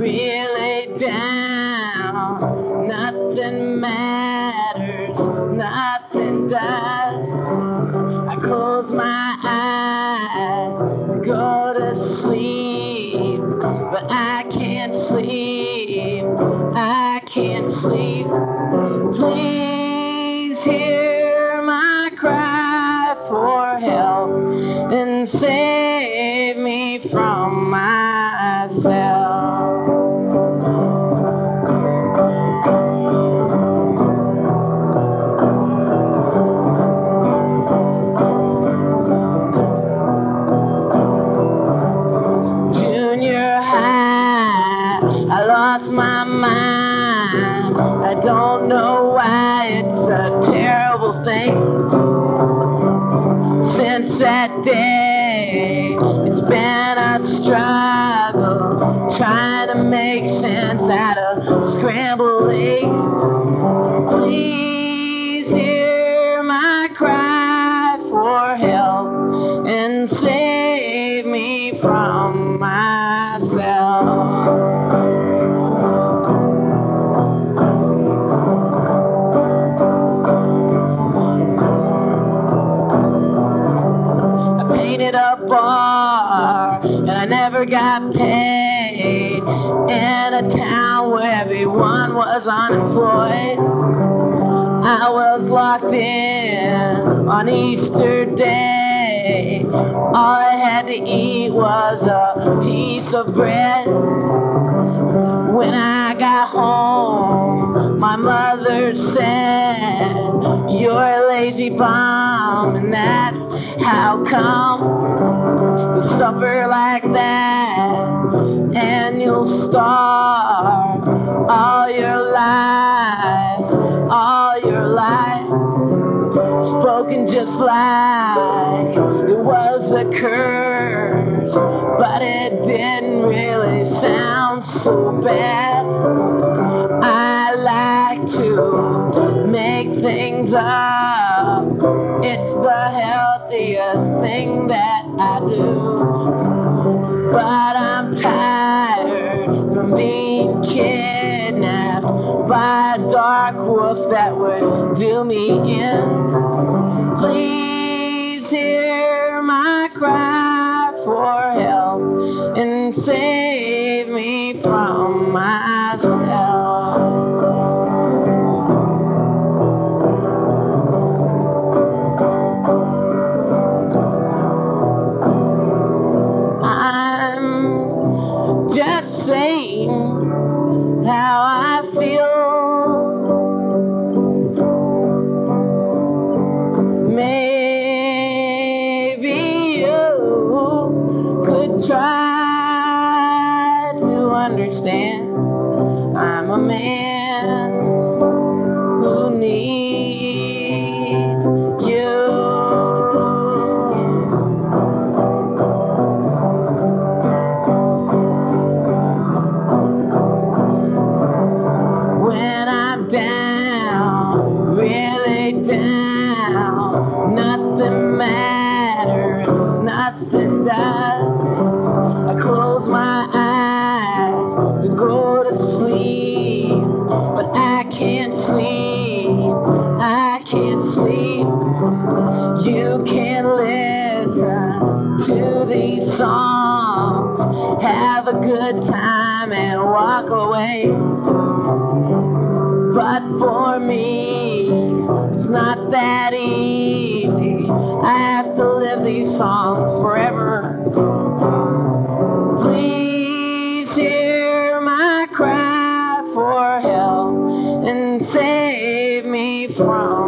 really down. Nothing matters, nothing does. I close my eyes to go to sleep, but I can't sleep. I can't sleep. Please hear my cry for help and save me from myself. I lost my mind. I don't know why it's a terrible thing. Since that day, it's been a struggle trying to make sense out of scrambled eggs. Please hear my cry for help and save me from a town where everyone was unemployed. I was locked in on Easter Day. All I had to eat was a piece of bread. When I got home, my mother said, You're a lazy bum, and that's how come you suffer like that, and you'll starve all your life, all your life. Spoken just like it was a curse, but it didn't really sound so bad. I like to make things up. It's the healthiest thing that I do. But I'm tired from being kidnapped by a dark wolf that would do me in. Please hear my cry for help and save me from I'm a man who needs you. when I'm down, really down. Nothing matters, nothing does. I close my You can listen to these songs, have a good time, and walk away. But for me, it's not that easy. I have to live these songs forever. Please hear my cry for help and save me from